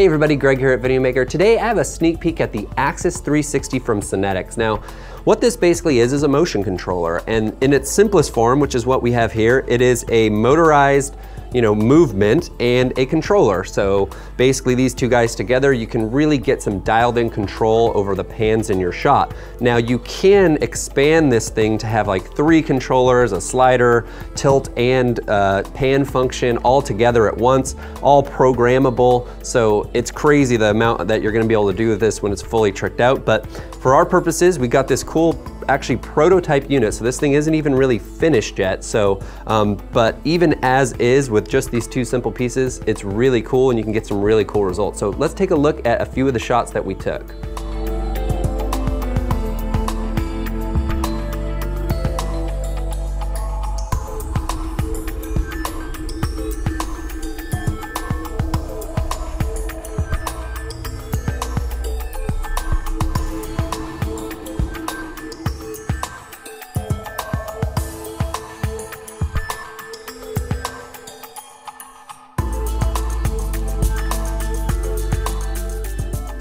Hey everybody, Greg here at Videomaker. Today I have a sneak peek at the Axis 360 from Cinetics. Now, what this basically is is a motion controller, and in its simplest form, which is what we have here, it is a motorized you know, movement and a controller. So basically these two guys together, you can really get some dialed in control over the pans in your shot. Now you can expand this thing to have like three controllers, a slider, tilt, and uh, pan function all together at once, all programmable. So it's crazy the amount that you're gonna be able to do with this when it's fully tricked out. But for our purposes, we got this cool actually prototype unit, so this thing isn't even really finished yet. So, um, but even as is with just these two simple pieces, it's really cool and you can get some really cool results. So let's take a look at a few of the shots that we took.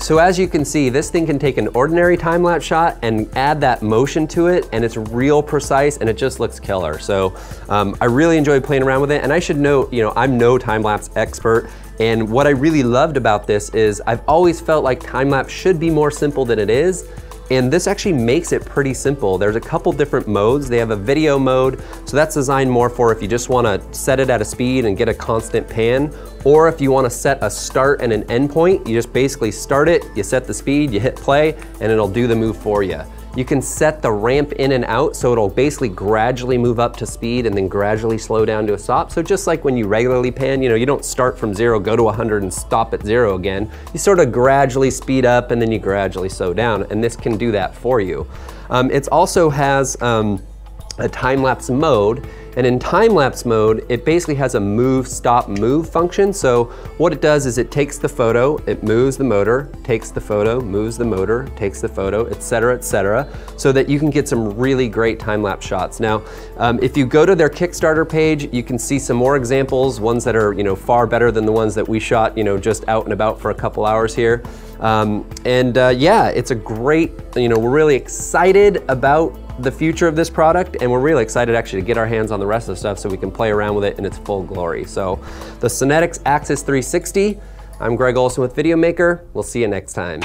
So as you can see, this thing can take an ordinary time-lapse shot and add that motion to it, and it's real precise, and it just looks killer. So um, I really enjoyed playing around with it, and I should note, you know, I'm no time-lapse expert, and what I really loved about this is I've always felt like time-lapse should be more simple than it is, and this actually makes it pretty simple. There's a couple different modes. They have a video mode, so that's designed more for if you just wanna set it at a speed and get a constant pan, or if you wanna set a start and an end point, you just basically start it, you set the speed, you hit play, and it'll do the move for you. You can set the ramp in and out so it'll basically gradually move up to speed and then gradually slow down to a stop. So just like when you regularly pan, you know, you don't start from zero, go to 100 and stop at zero again. You sort of gradually speed up and then you gradually slow down and this can do that for you. Um, it also has um, a time-lapse mode and in time-lapse mode, it basically has a move, stop, move function. So what it does is it takes the photo, it moves the motor, takes the photo, moves the motor, takes the photo, etc., etc., so that you can get some really great time-lapse shots. Now, um, if you go to their Kickstarter page, you can see some more examples, ones that are you know far better than the ones that we shot you know just out and about for a couple hours here. Um, and uh, yeah, it's a great, you know, we're really excited about the future of this product and we're really excited actually to get our hands on the rest of the stuff so we can play around with it in its full glory. So the Cinetics Axis 360, I'm Greg Olson with Videomaker. We'll see you next time.